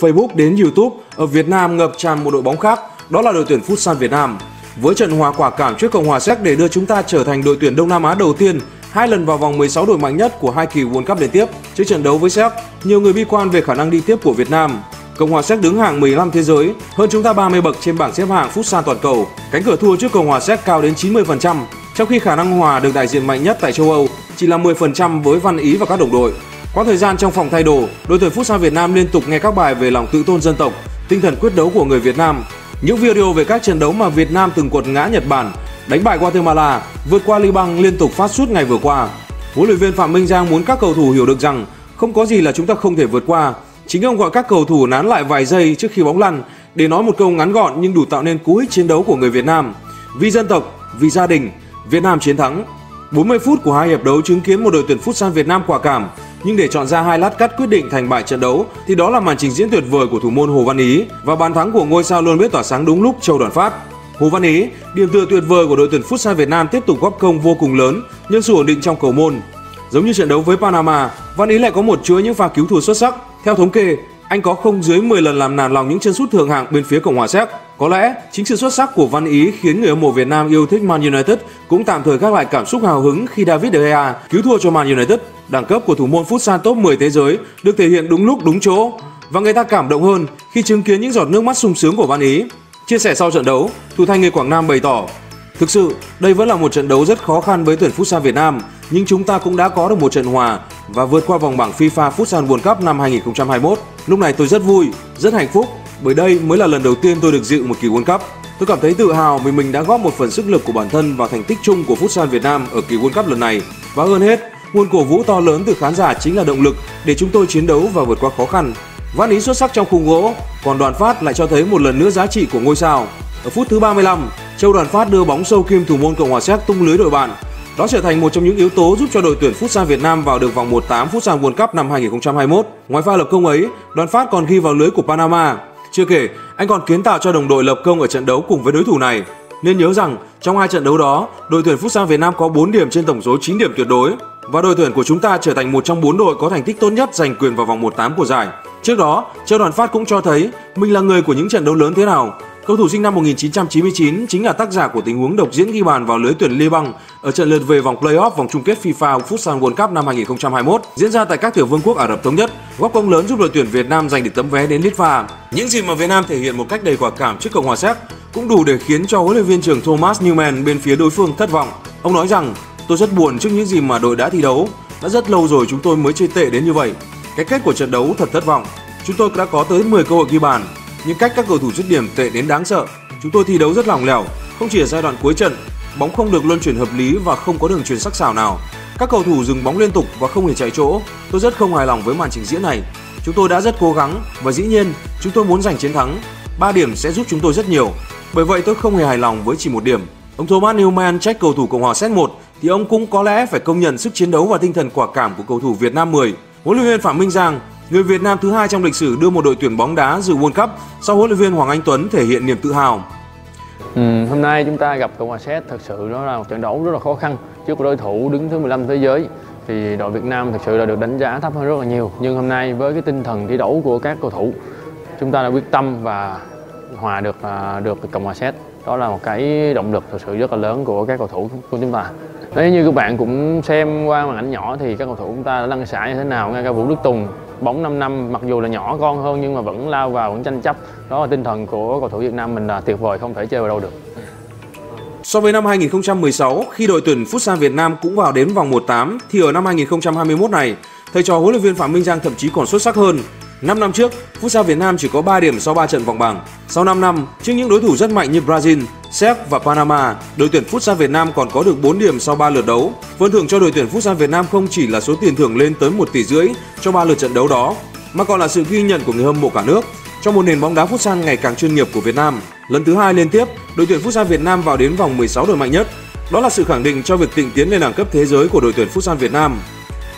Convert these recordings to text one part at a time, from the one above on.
Facebook đến YouTube ở Việt Nam ngập tràn một đội bóng khác, đó là đội tuyển Futsal Việt Nam. Với trận hòa quả cảm trước Cộng hòa Séc để đưa chúng ta trở thành đội tuyển Đông Nam Á đầu tiên hai lần vào vòng 16 đội mạnh nhất của hai kỳ World Cup liên tiếp. Trước trận đấu với Séc, nhiều người bi quan về khả năng đi tiếp của Việt Nam. Cộng hòa Séc đứng hạng 15 thế giới, hơn chúng ta 30 bậc trên bảng xếp hạng Futsal toàn cầu. Cánh cửa thua trước Cộng hòa Séc cao đến 90%, trong khi khả năng hòa được đại diện mạnh nhất tại châu Âu chỉ là 10% với Văn Ý và các đồng đội. Qua thời gian trong phòng thay đồ, đội tuyển Futsal Việt Nam liên tục nghe các bài về lòng tự tôn dân tộc, tinh thần quyết đấu của người Việt Nam. Những video về các trận đấu mà Việt Nam từng quật ngã Nhật Bản, đánh bại Guatemala, vượt qua Liban liên tục phát suốt ngày vừa qua. Huấn luyện viên Phạm Minh Giang muốn các cầu thủ hiểu được rằng không có gì là chúng ta không thể vượt qua. Chính ông gọi các cầu thủ nán lại vài giây trước khi bóng lăn để nói một câu ngắn gọn nhưng đủ tạo nên cú hích chiến đấu của người Việt Nam. Vì dân tộc, vì gia đình, Việt Nam chiến thắng. 40 phút của hai hiệp đấu chứng kiến một đội tuyển Futsal Việt Nam quả cảm, nhưng để chọn ra hai lát cắt quyết định thành bại trận đấu thì đó là màn trình diễn tuyệt vời của thủ môn Hồ Văn Ý và bàn thắng của ngôi sao luôn biết tỏa sáng đúng lúc Châu Đoàn Phát. Hồ Văn Ý, điểm tựa tuyệt vời của đội tuyển Futsal Việt Nam tiếp tục góp công vô cùng lớn nhưng sự ổn định trong cầu môn. Giống như trận đấu với Panama, Văn Ý lại có một chuỗi những pha cứu thua xuất sắc. Theo thống kê, anh có không dưới 10 lần làm nản lòng những chân sút thượng hạng bên phía Cộng hòa Séc. Có lẽ chính sự xuất sắc của Văn Ý khiến người hâm mộ Việt Nam yêu thích Man United cũng tạm thời gác lại cảm xúc hào hứng khi David De Gea cứu thua cho Man United. Đẳng cấp của thủ môn futsal top 10 thế giới được thể hiện đúng lúc đúng chỗ và người ta cảm động hơn khi chứng kiến những giọt nước mắt sung sướng của Văn Ý. Chia sẻ sau trận đấu, thủ thành người Quảng Nam bày tỏ Thực sự, đây vẫn là một trận đấu rất khó khăn với tuyển Futsal Việt Nam, nhưng chúng ta cũng đã có được một trận hòa và vượt qua vòng bảng FIFA Futsal World Cup năm 2021. Lúc này tôi rất vui, rất hạnh phúc bởi đây mới là lần đầu tiên tôi được dự một kỳ World Cup. Tôi cảm thấy tự hào vì mình đã góp một phần sức lực của bản thân vào thành tích chung của Futsal Việt Nam ở kỳ World Cup lần này. Và hơn hết, nguồn cổ vũ to lớn từ khán giả chính là động lực để chúng tôi chiến đấu và vượt qua khó khăn. Văn ý xuất sắc trong khung gỗ, còn Đoàn Phát lại cho thấy một lần nữa giá trị của ngôi sao. Ở phút thứ 35, Châu Đoàn Phát đưa bóng sâu kim thủ môn Cộng hòa Séc tung lưới đội bạn. Đó trở thành một trong những yếu tố giúp cho đội tuyển Futsal Việt Nam vào được vòng 1/8 Futsal World Cup năm 2021. Ngoài pha lập công ấy, Đoàn Phát còn ghi vào lưới của Panama. Chưa kể, anh còn kiến tạo cho đồng đội lập công ở trận đấu cùng với đối thủ này. Nên nhớ rằng, trong hai trận đấu đó, đội tuyển Futsal Việt Nam có 4 điểm trên tổng số 9 điểm tuyệt đối và đội tuyển của chúng ta trở thành một trong 4 đội có thành tích tốt nhất giành quyền vào vòng 1/8 của giải. Trước đó, Châu Đoàn Phát cũng cho thấy mình là người của những trận đấu lớn thế nào. Cầu thủ sinh năm 1999 chính là tác giả của tình huống độc diễn ghi bàn vào lưới tuyển Liban ở trận lượt về vòng playoff vòng chung kết FIFA Futsal World Cup năm 2021 diễn ra tại các tiểu vương quốc Ả Rập thống nhất, góp công lớn giúp đội tuyển Việt Nam giành được tấm vé đến Litva. Những gì mà Việt Nam thể hiện một cách đầy quả cảm trước Cộng hòa Séc cũng đủ để khiến cho huấn luyện viên trưởng Thomas Newman bên phía đối phương thất vọng. Ông nói rằng: "Tôi rất buồn trước những gì mà đội đã thi đấu. Đã rất lâu rồi chúng tôi mới chơi tệ đến như vậy. Cái kết của trận đấu thật thất vọng. Chúng tôi đã có tới 10 cơ hội ghi bàn, nhưng cách các cầu thủ dứt điểm tệ đến đáng sợ. Chúng tôi thi đấu rất lỏng lẻo, không chỉ ở giai đoạn cuối trận, bóng không được luân chuyển hợp lý và không có đường truyền sắc sảo nào. Các cầu thủ dừng bóng liên tục và không hề chạy chỗ. Tôi rất không hài lòng với màn trình diễn này. Chúng tôi đã rất cố gắng và dĩ nhiên chúng tôi muốn giành chiến thắng. 3 điểm sẽ giúp chúng tôi rất nhiều. Bởi vậy tôi không hề hài lòng với chỉ một điểm. Ông Thomas Newman trách cầu thủ Cộng hòa Séc 1 thì ông cũng có lẽ phải công nhận sức chiến đấu và tinh thần quả cảm của cầu thủ Việt Nam 10. Huấn luyện viên Phạm Minh Giang người Việt Nam thứ hai trong lịch sử đưa một đội tuyển bóng đá dự World Cup sau huấn luyện viên Hoàng Anh Tuấn thể hiện niềm tự hào. Ừ, hôm nay chúng ta gặp Cộng hòa Séc thật sự đó là một trận đấu rất là khó khăn trước đối thủ đứng thứ 15 thế giới. Thì đội Việt Nam thật sự là được đánh giá thấp hơn rất là nhiều. Nhưng hôm nay với cái tinh thần thi đấu của các cầu thủ chúng ta đã quyết tâm và hòa được à, được Cộng hòa Séc. Đó là một cái động lực thật sự rất là lớn của các cầu thủ của chúng ta. Nếu như các bạn cũng xem qua màn ảnh nhỏ thì các cầu thủ chúng ta đã lăn xả như thế nào ngay cả Vũ Đức Tùng bóng 5 năm, mặc dù là nhỏ con hơn nhưng mà vẫn lao vào vẫn tranh chấp. Đó là tinh thần của cầu thủ Việt Nam mình là tuyệt vời, không thể chơi vào đâu được. So với năm 2016 khi đội tuyển Futsal Việt Nam cũng vào đến vòng 1/8 thì ở năm 2021 này, thầy trò huấn luyện viên Phạm Minh Giang thậm chí còn xuất sắc hơn. 5 năm trước, Futsal Việt Nam chỉ có 3 điểm sau 3 trận vòng bảng. Sau 5 năm, trước những đối thủ rất mạnh như Brazil, Séc và Panama, đội tuyển Futsal Việt Nam còn có được 4 điểm sau 3 lượt đấu. Phần thưởng cho đội tuyển Futsal Việt Nam không chỉ là số tiền thưởng lên tới 1 tỷ rưỡi cho 3 lượt trận đấu đó, mà còn là sự ghi nhận của người hâm mộ cả nước trong một nền bóng đá Futsal ngày càng chuyên nghiệp của Việt Nam. Lần thứ hai liên tiếp, đội tuyển Futsal Việt Nam vào đến vòng 16 đội mạnh nhất. Đó là sự khẳng định cho việc tịnh tiến lên đẳng cấp thế giới của đội tuyển Futsal Việt Nam.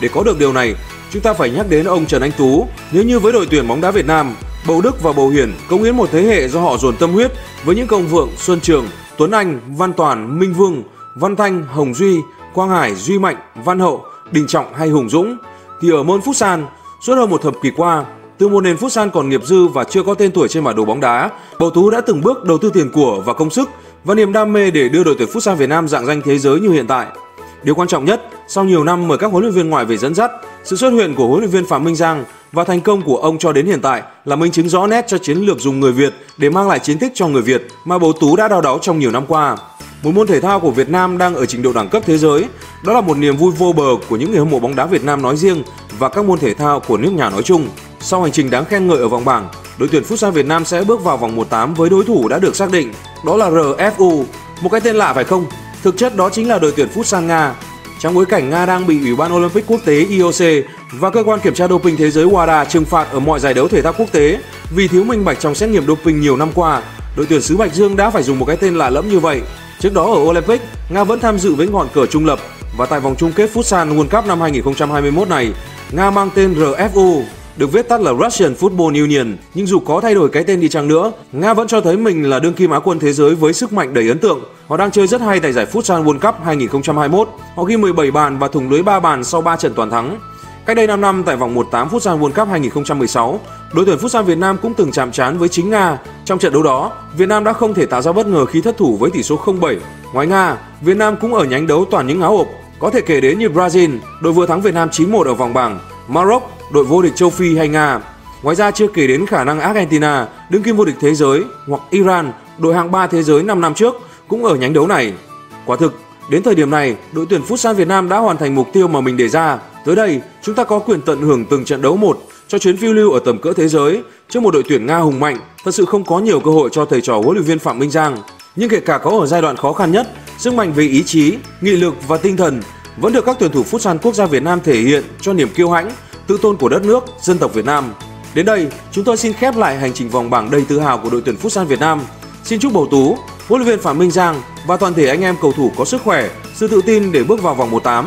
Để có được điều này, chúng ta phải nhắc đến ông Trần Anh Tú. Nếu như với đội tuyển bóng đá Việt Nam, Bầu Đức và Bầu Hiển công hiến một thế hệ do họ dồn tâm huyết với những công vượng Xuân Trường, Tuấn Anh, Văn Toàn, Minh Vương, Văn Thanh, Hồng Duy, Quang Hải, Duy Mạnh, Văn Hậu, Đình Trọng hay Hùng Dũng thì ở môn Futsal suốt hơn một thập kỷ qua Từ một nền futsal còn nghiệp dư và chưa có tên tuổi trên bản đồ bóng đá, Bầu Tú đã từng bước đầu tư tiền của và công sức và niềm đam mê để đưa đội tuyển futsal Việt Nam dạng danh thế giới như hiện tại. Điều quan trọng nhất, sau nhiều năm mời các huấn luyện viên ngoại về dẫn dắt, sự xuất hiện của huấn luyện viên Phạm Minh Giang và thành công của ông cho đến hiện tại là minh chứng rõ nét cho chiến lược dùng người Việt để mang lại chiến tích cho người Việt mà Bầu Tú đã đau đáu trong nhiều năm qua. Một môn thể thao của Việt Nam đang ở trình độ đẳng cấp thế giới, đó là một niềm vui vô bờ của những người hâm mộ bóng đá Việt Nam nói riêng và các môn thể thao của nước nhà nói chung. Sau hành trình đáng khen ngợi ở vòng bảng, đội tuyển Futsal Việt Nam sẽ bước vào vòng 1/8 với đối thủ đã được xác định, đó là RFU. Một cái tên lạ phải không? Thực chất đó chính là đội tuyển Futsal Nga. Trong bối cảnh Nga đang bị Ủy ban Olympic quốc tế IOC và cơ quan kiểm tra doping thế giới WADA trừng phạt ở mọi giải đấu thể thao quốc tế vì thiếu minh bạch trong xét nghiệm doping nhiều năm qua, đội tuyển xứ Bạch Dương đã phải dùng một cái tên lạ lẫm như vậy. Trước đó ở Olympic, Nga vẫn tham dự với ngọn cờ trung lập và tại vòng chung kết Futsal World Cup năm 2021 này, Nga mang tên RFU được viết tắt là Russian Football Union. Nhưng dù có thay đổi cái tên đi chăng nữa, Nga vẫn cho thấy mình là đương kim á quân thế giới với sức mạnh đầy ấn tượng. Họ đang chơi rất hay tại giải Futsal World Cup 2021. Họ ghi 17 bàn và thủng lưới 3 bàn sau 3 trận toàn thắng. Cách đây 5 năm tại vòng 1/8 Futsal World Cup 2016, đội tuyển Futsal Việt Nam cũng từng chạm trán với chính Nga. Trong trận đấu đó, Việt Nam đã không thể tạo ra bất ngờ khi thất thủ với tỷ số 0-7. Ngoài Nga, Việt Nam cũng ở nhánh đấu toàn những áo ộp. Có thể kể đến như Brazil, đội vừa thắng Việt Nam 9-1 ở vòng bảng, Maroc, đội vô địch châu Phi hay Nga. Ngoài ra chưa kể đến khả năng Argentina, đương kim vô địch thế giới, hoặc Iran, đội hạng 3 thế giới 5 năm trước, cũng ở nhánh đấu này. Quả thực, đến thời điểm này, đội tuyển Futsal Việt Nam đã hoàn thành mục tiêu mà mình đề ra. Tới đây, chúng ta có quyền tận hưởng từng trận đấu một cho chuyến phiêu lưu ở tầm cỡ thế giới trước một đội tuyển Nga hùng mạnh, thật sự không có nhiều cơ hội cho thầy trò huấn luyện viên Phạm Minh Giang. Nhưng kể cả có ở giai đoạn khó khăn nhất, sức mạnh về ý chí, nghị lực và tinh thần vẫn được các tuyển thủ Futsal quốc gia Việt Nam thể hiện cho niềm kiêu hãnh, tự tôn của đất nước, dân tộc Việt Nam. Đến đây, chúng tôi xin khép lại hành trình vòng bảng đầy tự hào của đội tuyển Futsal Việt Nam. Xin chúc Bầu Tú, huấn luyện viên Phạm Minh Giang và toàn thể anh em cầu thủ có sức khỏe, sự tự tin để bước vào vòng 1/8.